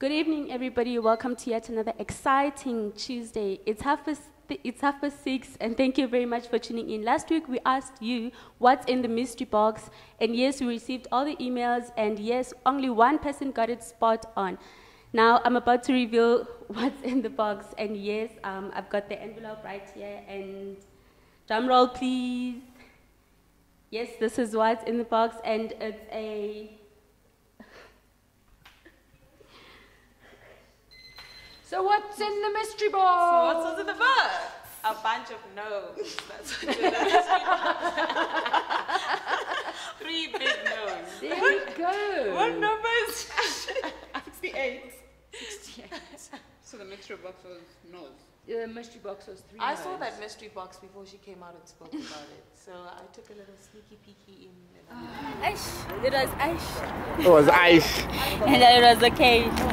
good evening, everybody. Welcome to yet another exciting Tuesday. It's half past it's half past six, and thank you very much for tuning in. Last week we asked you what's in the mystery box, and yes, we received all the emails, and yes, only one person got it spot on. Now I'm about to reveal what's in the box, and yes, um, I've got the envelope right here, and drum roll, please. Yes, this is what's in the box, and it's a So what's in the mystery box? So what's in the box? A bunch of no's. That's what's in the. Three big no's. There we go. What number is 68. 68. So the mystery box was nose. The mystery box was three I saw that mystery box before she came out and spoke about it. So I took a little sneaky peeky in. And Aish. It was Aish. It was ice. And then it was a okay.